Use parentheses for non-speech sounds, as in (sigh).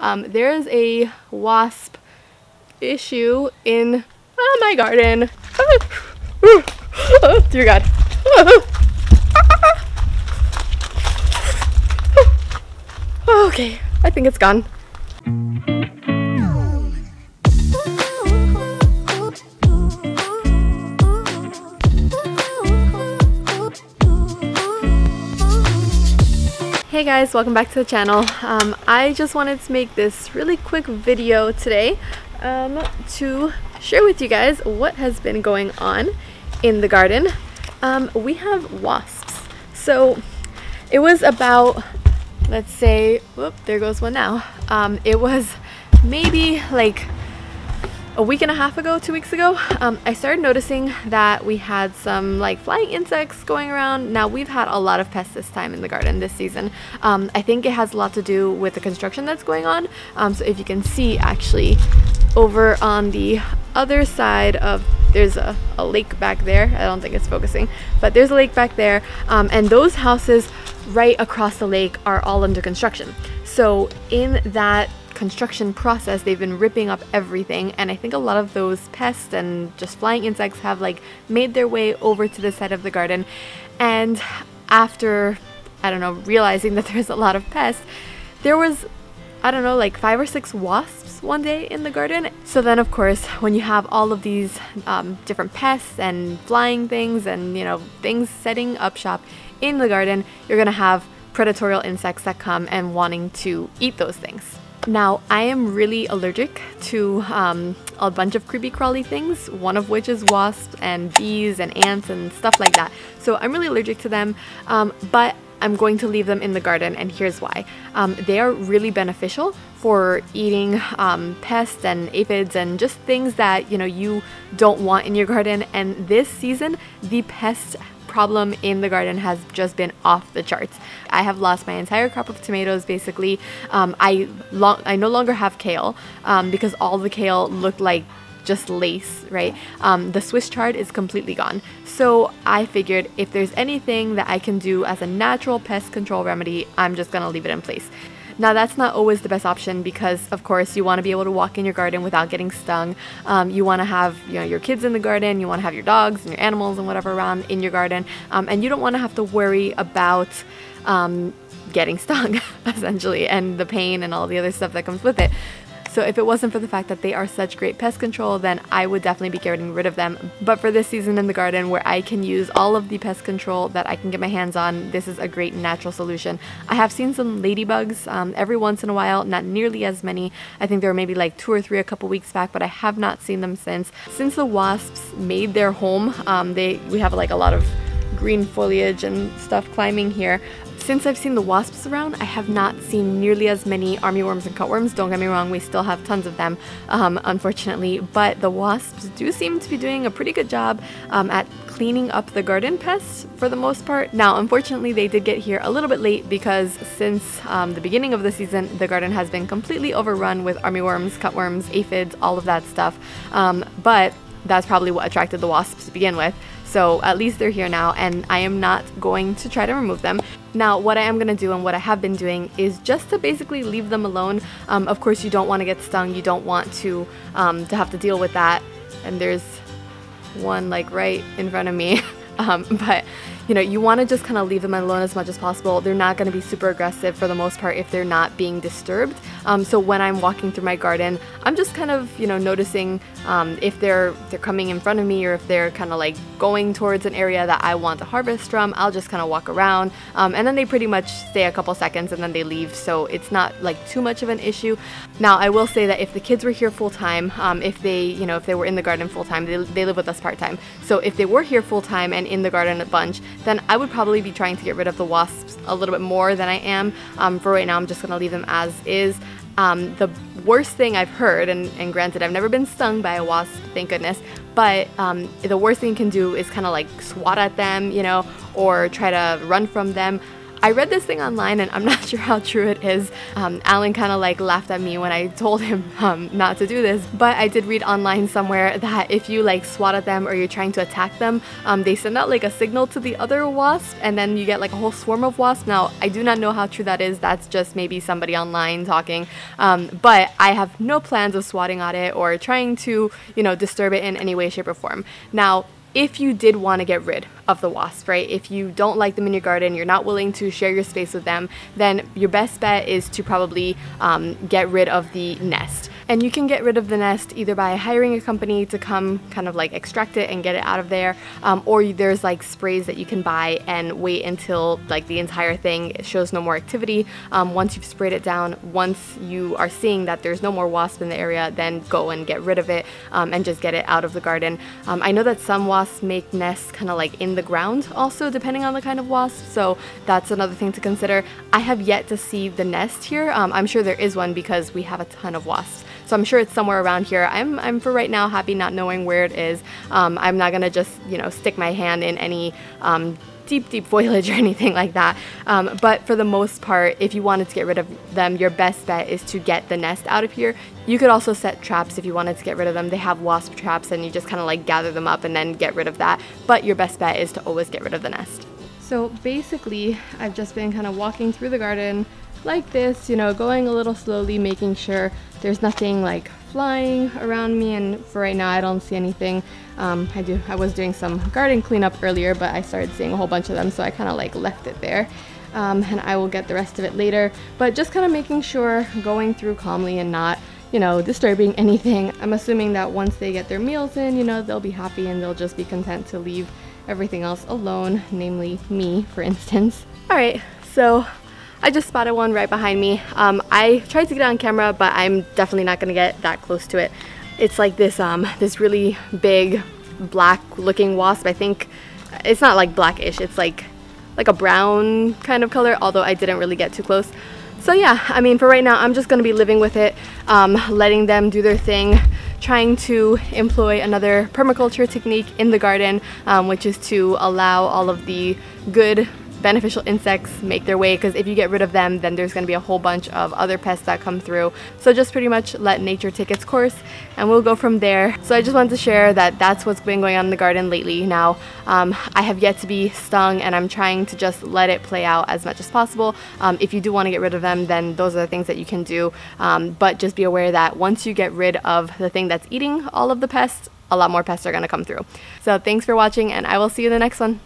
Um, there is a wasp issue in oh, my garden. Oh, dear God. Okay, I think it's gone. Hey guys, welcome back to the channel. Um, I just wanted to make this really quick video today um, to share with you guys what has been going on in the garden. Um, we have wasps. So it was about, let's say, whoop, there goes one now. Um, it was maybe like a week and a half ago, two weeks ago, um, I started noticing that we had some like flying insects going around. Now we've had a lot of pests this time in the garden this season. Um, I think it has a lot to do with the construction that's going on. Um, so if you can see actually over on the other side of there's a, a lake back there. I don't think it's focusing, but there's a lake back there. Um, and those houses right across the lake are all under construction. So in that construction process they've been ripping up everything and i think a lot of those pests and just flying insects have like made their way over to the side of the garden. And after i don't know realizing (laughs) that there's a lot of pests there was i don't know like five or six wasps one day in the garden. So then of course when you have all of these um, different pests and flying things and you know things setting up shop in the garden you're gonna have predatorial insects that come and wanting to eat those things now, I am really allergic to um, a bunch of creepy crawly things, one of which is wasps and bees and ants and stuff like that. So I'm really allergic to them, um, but I'm going to leave them in the garden and here's why. Um, they are really beneficial for eating um, pests and aphids and just things that you know you don't want in your garden and this season the pests problem in the garden has just been off the charts. I have lost my entire crop of tomatoes basically. Um, I, lo- I no longer have kale um, because all the kale looked like just lace, right? Um, the Swiss chard is completely gone. So I figured if there's anything that I can do as a natural pest control remedy, I'm just gonna leave it in place. Now that's not always the best option because of course you want to be able to walk in your garden without getting stung. Um, you want to have you know your kids in the garden, you want to have your dogs and your animals and whatever around in your garden, um, and you don't want to have to worry about um, getting (laughs) stung essentially and the pain and all the other stuff that comes with it. So if it wasn't for the fact that they are such great pest control, then I would definitely be getting rid of them. But for this season in the garden where I can use all of the pest control that I can get my hands on, this is a great natural solution. I have seen some ladybugs um, every once in a while, not nearly as many. I think there were maybe like two or three a couple weeks back, but I have not seen them since. Since the wasps made their home, um, they we have like a lot of green foliage and stuff climbing here. Since I've seen the wasps around, I have not seen nearly as many armyworms and cutworms. Don't get me wrong, we still have tons of them, um, unfortunately, but the wasps do seem to be doing a pretty good job um, at cleaning up the garden pests for the most part. Now, unfortunately, they did get here a little bit late because since um, the beginning of the season, the garden has been completely overrun with armyworms, cutworms, aphids, all of that stuff. Um, but that's probably what attracted the wasps to begin with. So at least they're here now and I am not going to try to remove them. Now what I am going to do and what I have been doing is just to basically leave them alone. Um, of course you don't want to get stung, you don't want to, um, to have to deal with that. And there's one like right in front of me. (laughs) um, (laughs) but you know, you want to just kind of leave them alone as much as possible. They're not going to be super aggressive for the most part if they're not being disturbed. Um, so when I'm walking through my garden, I'm just kind of, you know, noticing um, if they're they're coming in front of me or if they're kind of like going towards an area that I want to harvest from. I'll just kind of walk around, um, and then they pretty much stay a couple seconds and then they leave. So it's not like too much of an issue. Now I will say that if the kids were here full time, um, if they, you know, if they were in the garden full time, they, they live with us part time. So if they were here full time and in the garden a bunch, then I would probably be trying to get rid of the wasps a little bit more than I am. Um, for right now, I'm just to leave them as is. Um, the worst thing I've heard, and, and, granted, I've never been stung by a wasp, thank goodness, but um, the worst thing you can do is kind of like swat at them, you know, or try to run from them. I read this thing online and I'm (laughs) not sure how true it is. Um, Alan kind of like laughed at me when I (laughs) told him um, not to do this, but I did read online somewhere that if you like swat at them or you're trying to attack them, um, they send out like a signal to the other wasp and then you get like a whole swarm of wasps. Now, I do not know how true that is. That's just maybe somebody online talking. Um, but I have no plans of swatting at it or trying to, you know, disturb it in any way, shape, or form. Now, if you did want to get rid of the wasp, right? If you don't like them in your garden, you're not willing to share your space with them, then your best bet is to probably um, get rid of the nest. And you can get rid of the nest either by hiring a company to come kind of like extract it and get it out of there, um, or there's like sprays that you can buy and wait until like the entire thing shows no more activity. Um, once you've sprayed it down, once you are seeing that there's no more wasp in the area, then go and get rid of it um, and just get it out of the garden. Um, I know that some wasps make nests kind of like in the ground also depending on the kind of wasp, so that's another thing to consider. I have yet to see the nest here. Um, I'm sure there is one because we have a ton of wasps. So I'm sure it's somewhere around here. I'm, I'm for right now happy not knowing where it is. Um, I'm not gonna just, you know, stick my hand in any um, deep, deep (laughs) foliage or anything like that. Um, but for the most part, if you wanted to get rid of them, your best bet is to get the nest out of here. You could also set traps if you wanted to get rid of them. They have wasp traps and you just kind of like gather them up and then get rid of that. But your best bet is to always get rid of the nest. So basically, I've just been kind of walking through the garden like this, you know, going a little slowly, making sure there's nothing like flying around me and for right now I don't see anything. Um, I do. I was doing some garden cleanup earlier but I started seeing a whole bunch of them so I kind of like left it there. Um, and I will get the rest of it later. But just kind of making sure going through calmly and not you know, disturbing (laughs) anything. I'm assuming that once they get their meals in, you know, they'll be happy and they'll just be content to leave everything else alone, namely me, for instance. All right, so I just spotted one right behind me. Um, I tried to get on camera, but I'm definitely not gonna get that close to it. It's like this, um, this really big black looking wasp. I think it's not like blackish, it's like, like a brown kind of color, although I didn't really get too close. So yeah, I mean, for right now, I'm just gonna be living with it, um, letting them do their thing, trying to employ another permaculture technique in the garden, um, which is to allow all of the good beneficial insects make their way because if you get rid of them then there's going to be a whole bunch of other pests that come through. So just pretty much let nature take its course and we'll go from there. So I just wanted to share that that's what's been going on in the garden lately. Now um, I have yet to be stung and I'm trying to just let it play out as much as possible. Um, if you do want to get rid of them then those are the things that you can do. Um, but just be aware that once you get rid of the thing that's eating all of the pests a lot more pests are going to come through. So thanks for watching and I will see you in the next one